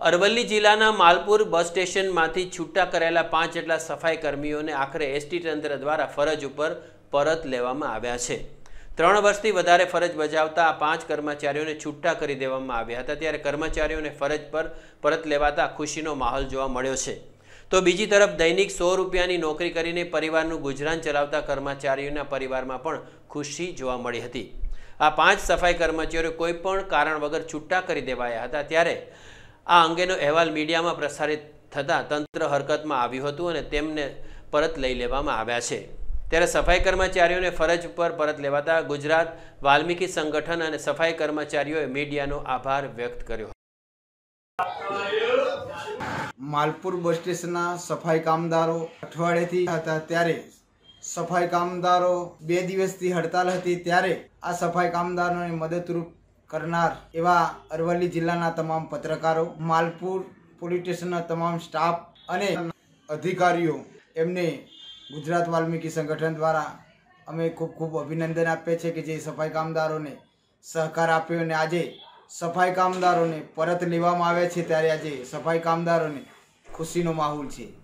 અરવલ્લી જિલ્લાના માલપુર બસ સ્ટેશનમાંથી છૂટા કરેલા પાંચ જેટલા સફાઈ કર્મીઓને આખરે એસટી તંત્ર દ્વારા ફરજ ઉપર પરત લેવામાં આવ્યા છે. ત્રણ વર્ષથી વધારે ફરજ બજાવતા આ પાંચ કર્મચારીઓને છૂટા કરી દેવામાં આવ્યા હતા. ત્યારે કર્મચારીઓને ફરજ પર પરત લેવાતા ખુશીનો માહોલ જોવા મળ્યો છે. તો બીજી તરફ દૈનિક સો રૂપિયાની નોકરી કરીને પરિવારનું ગુજરાન ચલાવતા કર્મચારીઓના પરિવારમાં પણ ખુશી જોવા મળી હતી. આ પાંચ સફાઈ કર્મચારીઓ કોઈ પણ કારણ વગર છૂટા કરી દેવાયા હતા. ત્યારે આ અંગેનો અહેવાલ મીડિયામાં પ્રસારિત થતાં તંત્ર હરકતમાં આવ્યું હતું અને તેમને પરત લઈ લેવામાં આવ્યા છે. ત્યારે સફાઈ કર્મચારીઓને ફરજ પર પરત લેવાતા ગુજરાત વાલ્મીકી સંગઠન અને સફાઈ કર્મચારીઓએ મીડિયાનો આભાર વ્યક્ત કર્યો. માલપુર બસ સ્ટેશનના સફાઈ કામદારો અઠવાડિયેથી હતા ત્યારે સફાઈ કામદારો બે દિવસથી હડતાલ હતી ત્યારે આ સફાઈ કામદારોને મદદરૂપ કરનાર એવા અરવલ્લી જિલ્લાના તમામ પત્રકારો, માલપુર પોલીસ સ્ટેશનના તમામ સ્ટાફ અને અધિકારીઓ, એમને ગુજરાત વાલ્મીકી સંગઠન દ્વારા અમે ખૂબ ખૂબ અભિનંદન આપીએ છીએ કે જે સફાઈ કામદારોને સહકાર આપ્યો અને આજે સફાઈ કામદારોને પરત લેવામાં આવે છે, ત્યારે આજે સફાઈ કામદારોને ખુશીનો માહોલ છે.